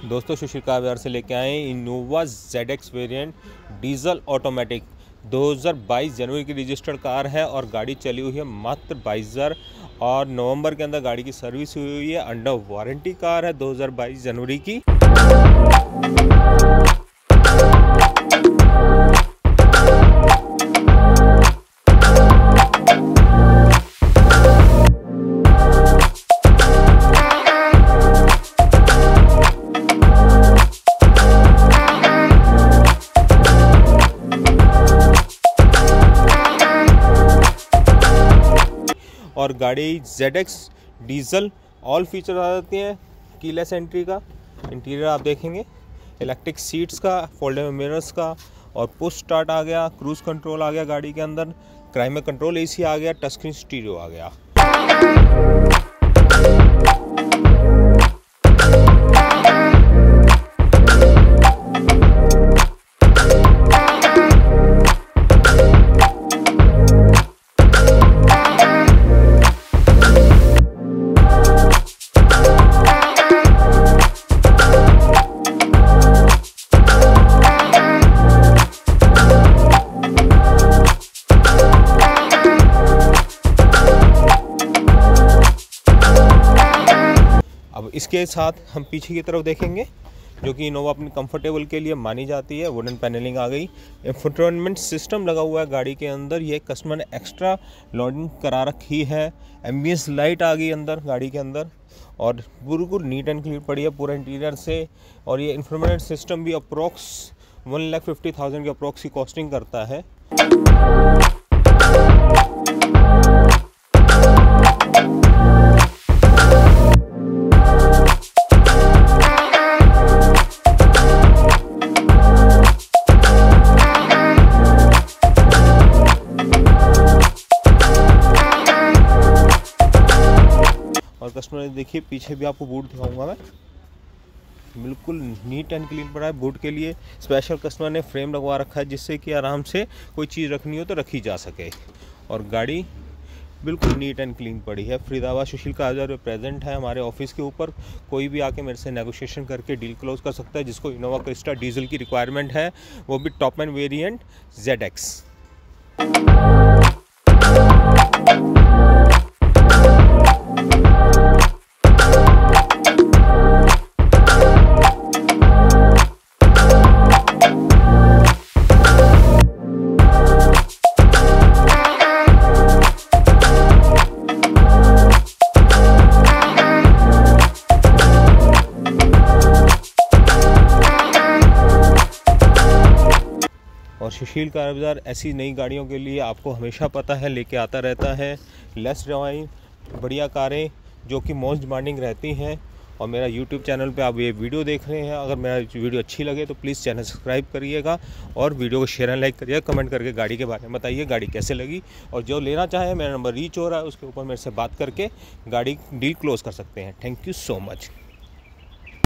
दोस्तों, सुशील काव्यार से लेके आए Innova Z X variant diesel automatic 2022 जनवरी की रजिस्टर्ड कार है और गाड़ी चली हुई है मात्र बाईस हज़ार। और नवंबर के अंदर गाड़ी की सर्विस हुई हुई है अंडर वारंटी कार है 2022 जनवरी की। और गाड़ी ZX डीजल ऑल फीचर आ जाती हैं कीलेस एंट्री का इंटीरियर आप देखेंगे इलेक्ट्रिक सीट्स का फोल्डेबल मिरर्स का, और पुश स्टार्ट आ गया क्रूज़ कंट्रोल आ गया गाड़ी के अंदर क्राइम कंट्रोल एसी आ गया टच स्क्रीन स्टीरियो आ गया। इसके साथ हम पीछे की तरफ़ देखेंगे, जो कि इनोवा अपनी कंफर्टेबल के लिए मानी जाती है। वुडन पैनलिंग आ गई। इंफोटेनमेंट सिस्टम लगा हुआ है गाड़ी के अंदर। ये कस्टमर ने एक्स्ट्रा लोडिंग करा रखी है। एम्बियंस लाइट आ गई अंदर, गाड़ी के अंदर। और बिल्कुल नीट एंड क्लीन पड़ी है पूरा इंटीरियर से। और ये इंफोटेनमेंट सिस्टम भी approx one lakh fifty thousand की अप्रोक्स की कॉस्टिंग करता है। और कस्टमर देखिए, पीछे भी आपको बूट दिखाऊँगा मैं। बिल्कुल नीट एंड क्लीन पड़ा है बूट के लिए। स्पेशल कस्टमर ने फ्रेम लगवा रखा है जिससे कि आराम से कोई चीज़ रखनी हो तो रखी जा सके। और गाड़ी बिल्कुल नीट एंड क्लीन पड़ी है। फरीदाबाद सुशील का काजार प्रेजेंट है हमारे ऑफ़िस के ऊपर। कोई भी आके मेरे से नेगोशिएशन करके डील क्लोज कर सकता है, जिसको इनोवा क्रिस्टा डीजल की रिक्वायरमेंट है। वो भी top end variant Z X और सुशील कार बाज़ार ऐसी नई गाड़ियों के लिए आपको हमेशा पता है, लेके आता रहता है। लेस ड्राइव बढ़िया कारें जो कि मोस्ट डिमांडिंग रहती हैं। और मेरा यूट्यूब चैनल पे आप ये वीडियो देख रहे हैं। अगर मेरा वीडियो अच्छी लगे तो प्लीज़ चैनल सब्सक्राइब करिएगा और वीडियो को शेयर एंड लाइक करिएगा, कमेंट करके गाड़ी के बारे में बताइए, गाड़ी कैसे लगी। और जो लेना चाहे, मेरा नंबर रीच हो रहा है, उसके ऊपर मेरे से बात करके गाड़ी डील क्लोज कर सकते हैं। Thank you so much.